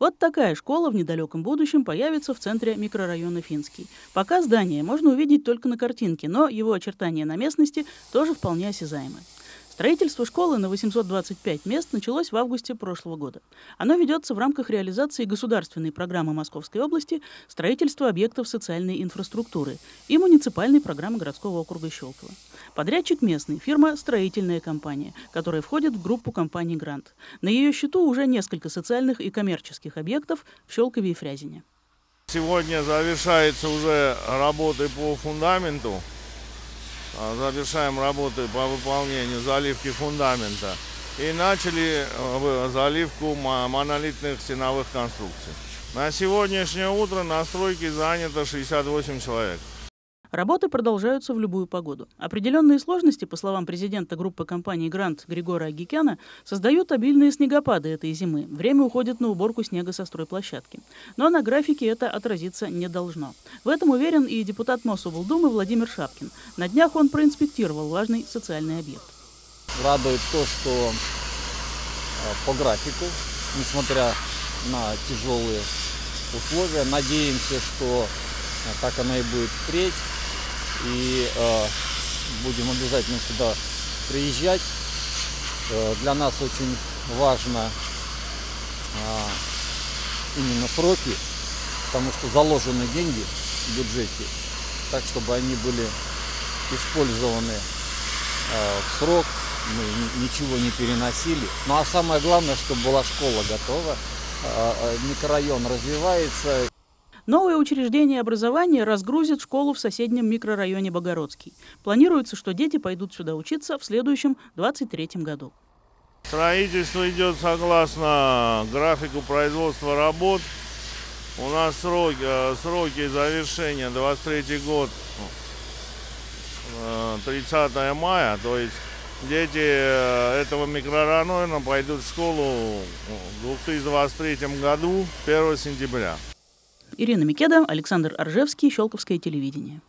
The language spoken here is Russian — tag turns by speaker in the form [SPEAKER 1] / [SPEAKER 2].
[SPEAKER 1] Вот такая школа в недалеком будущем появится в центре микрорайона Финский. Пока здание можно увидеть только на картинке, но его очертания на местности тоже вполне осязаемы. Строительство школы на 825 мест началось в августе прошлого года. Оно ведется в рамках реализации государственной программы Московской области строительства объектов социальной инфраструктуры и муниципальной программы городского округа Щелково. Подрядчик местный, фирма «Строительная компания», которая входит в группу компаний «Грант». На ее счету уже несколько социальных и коммерческих объектов в Щелкове и Фрязине.
[SPEAKER 2] Сегодня завершаются уже работы по фундаменту завершаем работы по выполнению заливки фундамента и начали э, заливку монолитных стеновых конструкций. На сегодняшнее утро на стройке занято 68 человек.
[SPEAKER 1] Работы продолжаются в любую погоду. Определенные сложности, по словам президента группы компании «Грант» Григора Агикяна, создают обильные снегопады этой зимы. Время уходит на уборку снега со стройплощадки. Но на графике это отразиться не должно. В этом уверен и депутат Мособлдумы Владимир Шапкин. На днях он проинспектировал важный социальный объект.
[SPEAKER 3] Радует то, что э, по графику, несмотря на тяжелые условия, надеемся, что э, так оно и будет впредь и э, будем обязательно сюда приезжать. Э, для нас очень важно э, именно сроки, потому что заложены деньги в бюджете, так чтобы они были использованы э, в срок, мы ничего не переносили. Ну а самое главное, чтобы была школа готова, э, э микрорайон развивается.
[SPEAKER 1] Новое учреждение образования разгрузит школу в соседнем микрорайоне Богородский. Планируется, что дети пойдут сюда учиться в следующем 23 году.
[SPEAKER 2] Строительство идет согласно графику производства работ. У нас сроки, э, сроки завершения 23 год 30 э, мая, то есть дети э, этого микрорайона пойдут в школу в 2023 году 1 сентября.
[SPEAKER 1] Ирина Микеда, Александр Аржевский, Щелковское телевидение.